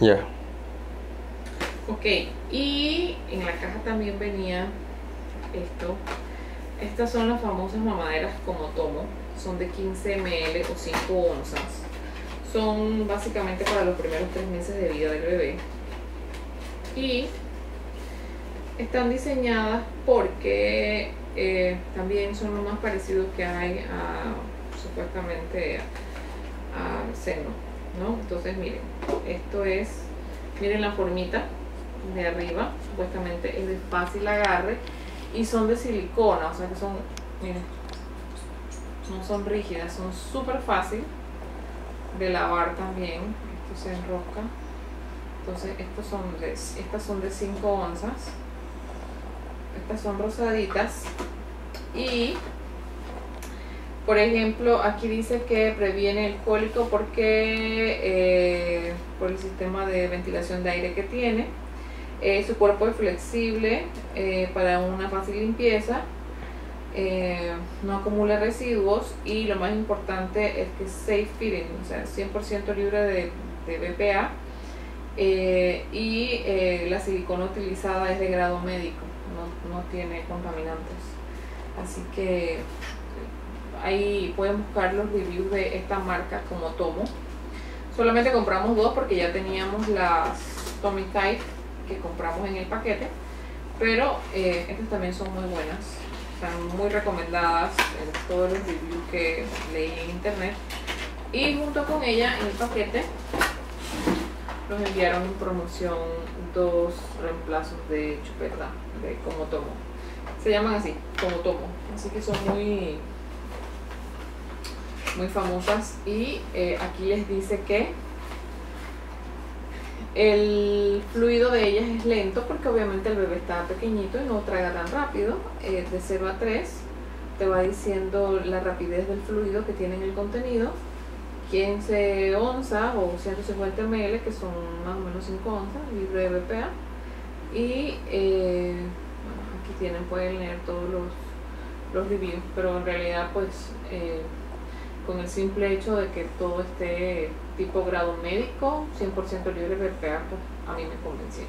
Ya. Ok, y en la caja también venía esto. Estas son las famosas mamaderas como tomo. Son de 15 ml o 5 onzas. Son básicamente para los primeros 3 meses de vida del bebé. Y están diseñadas porque eh, también son lo más parecidos que hay a supuestamente al seno, ¿no? Entonces miren, esto es, miren la formita de arriba, supuestamente es de fácil agarre y son de silicona, o sea que son, miren, no son rígidas, son súper fácil de lavar también, esto se enrosca, entonces estos son de, estas son de 5 onzas, estas son rosaditas y por ejemplo, aquí dice que previene el cólico porque eh, por el sistema de ventilación de aire que tiene. Eh, su cuerpo es flexible eh, para una fácil limpieza. no acumula residuos y lo más importante es que es safe feeding, o sea, 100% libre de, de BPA. y la silicona utilizada es de grado médico, no, no tiene contaminantes. Así que ahí pueden buscar los reviews de esta marca como Tomo. Solamente compramos dos porque ya teníamos las Tommy Type que compramos en el paquete. Pero eh, estas también son muy buenas. Están muy recomendadas en todos los reviews que leí en internet. Y junto con ella en el paquete nos enviaron en promoción dos reemplazos de chupeta de como tomo. Se llaman así, como tomo. Así que son muy muy famosas y eh, aquí les dice que el fluido de ellas es lento porque obviamente el bebé está pequeñito y no traga tan rápido. Eh, de 0 a 3 te va diciendo la rapidez del fluido que tiene en el contenido. 15 onzas o 150 ml, que son más o menos 5 onzas, libre de BPA. Y eh, aquí tienen, pueden leer todos los, los reviews, pero en realidad pues con el simple hecho de que todo esté tipo grado médico, 100% libre de pues a mí me convencía.